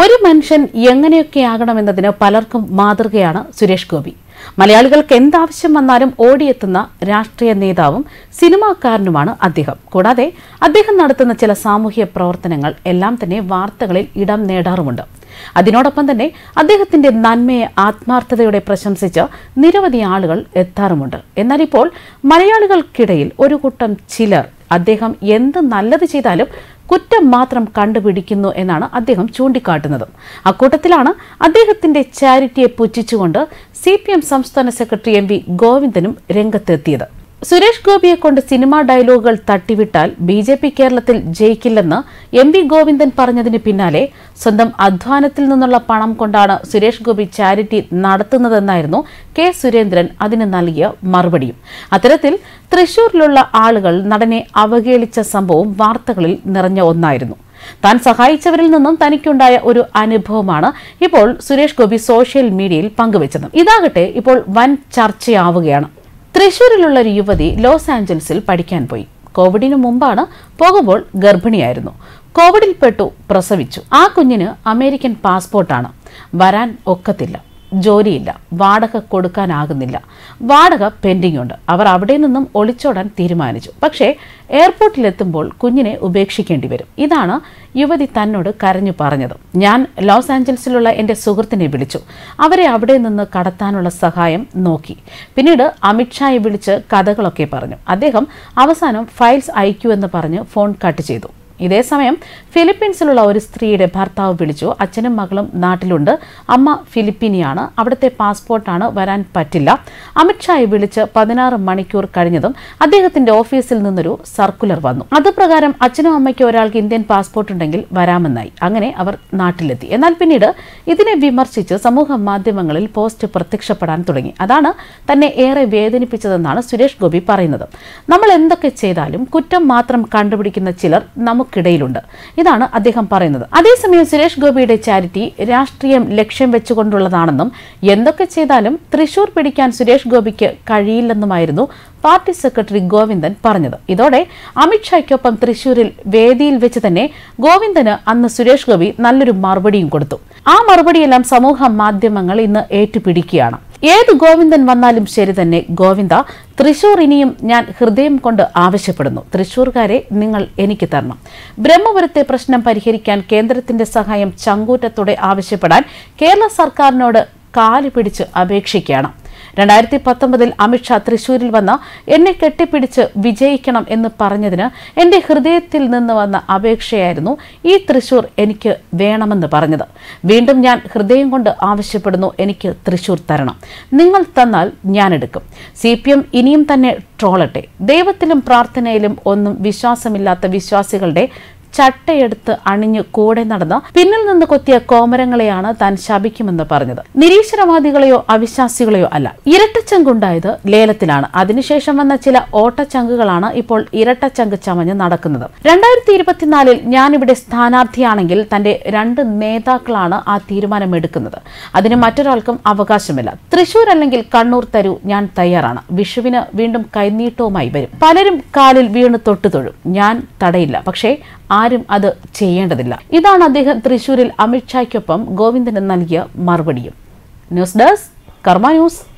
ഒരു മനുഷ്യൻ എങ്ങനെയൊക്കെ ആകണമെന്നതിന് പലർക്കും മാതൃകയാണ് സുരേഷ് ഗോപി. മലയാളികൾക്ക് എന്താവശ്യം വന്നാലും ഓടിയെത്തുന്ന രാഷ്ട്രീയ നേതാവും സിനിമാക്കാരനുമാണ് അദ്ദേഹം. കൂടാതെ അദ്ദേഹം നടത്തുന്ന ചില സാമൂഹ്യ പ്രവർത്തനങ്ങൾ എല്ലാം തന്നെ വാർത്തകളിൽ ഇടം നേടാറുമുണ്ട്. അതിനോടൊപ്പം തന്നെ അദ്ദേഹത്തിന്റെ നന്മയെ ആത്മാർത്ഥതയോടെ പ്രശംസിച്ച് നിരവധി ആളുകൾ എത്താറുമുണ്ട്. എന്നാൽ ഇപ്പോൾ മലയാളികൾക്കിടയിൽ ഒരു കൂട്ടം ചിലർ അദ്ദേഹം എന്ത് നല്ലത് ചെയ്താലും കുറ്റം മാത്രം കണ്ടുപിടിക്കുന്നു എന്നാണ് അദ്ദേഹം ചൂണ്ടിക്കാട്ടുന്നത്. അക്കൂട്ടത്തിലാണ് അദ്ദേഹത്തിന്റെ ചാരിറ്റിയെ പുച്ഛിച്ചുകൊണ്ട് സി സംസ്ഥാന സെക്രട്ടറി എം വി ഗോവിന്ദനും രംഗത്തെത്തിയത്. സുരേഷ് ഗോപിയെ കൊണ്ട് സിനിമാ ഡയലോഗുകൾ തട്ടിവിട്ടാൽ ബി ജെ പി കേരളത്തിൽ ജയിക്കില്ലെന്ന് എം വി ഗോവിന്ദൻ പറഞ്ഞതിന് പിന്നാലെ സ്വന്തം അധ്വാനത്തിൽ നിന്നുള്ള പണം കൊണ്ടാണ് സുരേഷ് ഗോപി ചാരിറ്റി നടത്തുന്നതെന്നായിരുന്നു കെ സുരേന്ദ്രൻ അതിന് നൽകിയ മറുപടിയും. അത്തരത്തിൽ തൃശൂരിലുള്ള ആളുകൾ നടനെ അവഹേളിച്ച സംഭവം വാർത്തകളിൽ നിറഞ്ഞ ഒന്നായിരുന്നു. താൻ സഹായിച്ചവരിൽ നിന്നും തനിക്കുണ്ടായ ഒരു അനുഭവമാണ് ഇപ്പോൾ സുരേഷ് ഗോപി സോഷ്യൽ മീഡിയയിൽ പങ്കുവച്ചത്. ഇതാകട്ടെ ഇപ്പോൾ വൻ ചർച്ചയാവുകയാണ്. തൃശൂരിലുള്ള ഒരു യുവതി ലോസ് ആഞ്ചൽസിൽ പഠിക്കാൻ പോയി. കോവിഡിന് മുമ്പാണ് പോകുമ്പോൾ ഗർഭിണിയായിരുന്നു. കോവിഡിൽ പെട്ടു പ്രസവിച്ചു. ആ കുഞ്ഞിന് അമേരിക്കൻ പാസ്പോർട്ടാണ്. വരാൻ ഒക്കത്തില്ല. ജോലിയില്ല. വാടക കൊടുക്കാനാകുന്നില്ല. വാടക പെൻഡിംഗ് ഉണ്ട് അവർ അവിടെ നിന്നും ഒളിച്ചോടാൻ തീരുമാനിച്ചു. പക്ഷേ എയർപോർട്ടിലെത്തുമ്പോൾ കുഞ്ഞിനെ ഉപേക്ഷിക്കേണ്ടി വരും. ഇതാണ് യുവതി തന്നോട് കരഞ്ഞു പറഞ്ഞത്. ഞാൻ ലോസ് ആഞ്ചൽസിലുള്ള എന്റെ സുഹൃത്തിനെ വിളിച്ചു. അവരെ അവിടെ നിന്ന് കടത്താനുള്ള സഹായം നോക്കി. പിന്നീട് അമിത്ഷായെ വിളിച്ച് കഥകളൊക്കെ പറഞ്ഞു. അദ്ദേഹം അവസാനം ഫയൽസ് അയക്കൂ എന്ന് പറഞ്ഞ് ഫോൺ കട്ട് ചെയ്തു. ഇതേസമയം ഫിലിപ്പീൻസിലുള്ള ഒരു സ്ത്രീയുടെ ഭർത്താവ് വിളിച്ചു. അച്ഛനും മകളും നാട്ടിലുണ്ട്. അമ്മ ഫിലിപ്പീനിയാണ്. അവിടുത്തെ പാസ്പോർട്ടാണ് വരാൻ പറ്റില്ല. അമിത്ഷായെ വിളിച്ച് പതിനാറ് മണിക്കൂർ കഴിഞ്ഞതും അദ്ദേഹത്തിന്റെ ഓഫീസിൽ നിന്നൊരു സർക്കുലർ വന്നു. അതുപ്രകാരം അച്ഛനും അമ്മയ്ക്കും ഒരാൾക്ക് ഇന്ത്യൻ പാസ്പോർട്ട് ഉണ്ടെങ്കിൽ വരാമെന്നായി. അങ്ങനെ അവർ നാട്ടിലെത്തി. എന്നാൽ പിന്നീട് ഇതിനെ വിമർശിച്ച് സമൂഹ മാധ്യമങ്ങളിൽ പോസ്റ്റ് പ്രത്യക്ഷപ്പെടാൻ തുടങ്ങി. അതാണ് തന്നെ ഏറെ വേദനിപ്പിച്ചതെന്നാണ് സുരേഷ് ഗോപി പറയുന്നത്. നമ്മൾ എന്തൊക്കെ ചെയ്താലും കുറ്റം മാത്രം കണ്ടുപിടിക്കുന്ന ചിലർ നമുക്കിടയിലുണ്ട് ഇതാണ് അദ്ദേഹം പറയുന്നത്. അതേസമയം സുരേഷ് ഗോപിയുടെ ചാരിറ്റി രാഷ്ട്രീയം ലക്ഷ്യം വെച്ചുകൊണ്ടുള്ളതാണെന്നും എന്തൊക്കെ ചെയ്താലും തൃശൂർ പിടിക്കാൻ സുരേഷ് ഗോപിക്ക് കഴിയില്ലെന്നുമായിരുന്നു പാർട്ടി സെക്രട്ടറി ഗോവിന്ദൻ പറഞ്ഞത്. ഇതോടെ അമിത്ഷായ്ക്കൊപ്പം തൃശൂരിൽ വേദിയിൽ വെച്ച് തന്നെ ഗോവിന്ദന് അന്ന് സുരേഷ് ഗോപി നല്ലൊരു മറുപടിയും കൊടുത്തു. ആ മറുപടിയെല്ലാം സമൂഹ മാധ്യമങ്ങൾ ഇന്ന് ഏറ്റുപിടിക്കുകയാണ്. ഏത് ഗോവിന്ദൻ വന്നാലും ശരി തന്നെ ഗോവിന്ദ തൃശൂർ ഇനിയും ഞാൻ ഹൃദയം കൊണ്ട് ആവശ്യപ്പെടുന്നു. തൃശൂർക്കാരെ നിങ്ങൾ എനിക്ക് തരണം. ബ്രഹ്മപുരത്തെ പ്രശ്നം പരിഹരിക്കാൻ കേന്ദ്രത്തിന്റെ സഹായം ചങ്കൂറ്റത്തോടെ ആവശ്യപ്പെടാൻ കേരള സർക്കാരിനോട് കാൽ പിടിച്ച് അപേക്ഷിക്കുകയാണ്. രണ്ടായിരത്തി പത്തൊമ്പതിൽ അമിത്ഷാ തൃശൂരിൽ വന്ന് എന്നെ കെട്ടിപ്പിടിച്ച് വിജയിക്കണം എന്ന് പറഞ്ഞതിന് എന്റെ ഹൃദയത്തിൽ നിന്ന് വന്ന അപേക്ഷയായിരുന്നു ഈ തൃശൂർ എനിക്ക് വേണമെന്ന് പറഞ്ഞത്. വീണ്ടും ഞാൻ ഹൃദയം കൊണ്ട് ആവശ്യപ്പെടുന്നു എനിക്ക് തൃശൂർ തരണം. നിങ്ങൾ തന്നാൽ ഞാൻ എടുക്കും. സി പി എം ഇനിയും തന്നെ ട്രോളട്ടെ. ദൈവത്തിലും പ്രാർത്ഥനയിലും ഒന്നും വിശ്വാസമില്ലാത്ത വിശ്വാസികളുടെ ചട്ടയെടുത്ത് അണിഞ്ഞു കൂടെ നടന്ന് പിന്നിൽ നിന്ന് കൊത്തിയ കോമരങ്ങളെയാണ് താൻ ശപിക്കുമെന്ന് പറഞ്ഞത്. നിരീശ്വരവാദികളെയോ അവിശ്വാസികളെയോ അല്ല. ഇരട്ടച്ചങ്കുണ്ടായത് ലേലത്തിലാണ്. അതിനുശേഷം വന്ന ചില ഓട്ടച്ചങ്കുകളാണ് ഇപ്പോൾ ഇരട്ടച്ചങ്ക് ചമഞ്ഞ് നടക്കുന്നത്. രണ്ടായിരത്തി ഇരുപത്തിനാലിൽ ഞാനിവിടെ സ്ഥാനാർത്ഥിയാണെങ്കിൽ തന്റെ രണ്ട് നേതാക്കളാണ് ആ തീരുമാനമെടുക്കുന്നത്. അതിന് മറ്റൊരാൾക്കും അവകാശമില്ല. തൃശൂർ അല്ലെങ്കിൽ കണ്ണൂർ തരൂ ഞാൻ തയ്യാറാണ്. വിഷുവിന് വീണ്ടും കൈനീട്ടവുമായി വരും. പലരും കാലിൽ വീണ് തൊട്ടു തൊഴും ഞാൻ തടയില്ല. പക്ഷേ ആരും അത് ചെയ്യേണ്ടതില്ല. ഇതാണ് അദ്ദേഹം തൃശൂരിൽ അമിത്ഷായ്ക്കൊപ്പം ഗോവിന്ദന് നൽകിയ മറുപടിയും. News desk Karma news.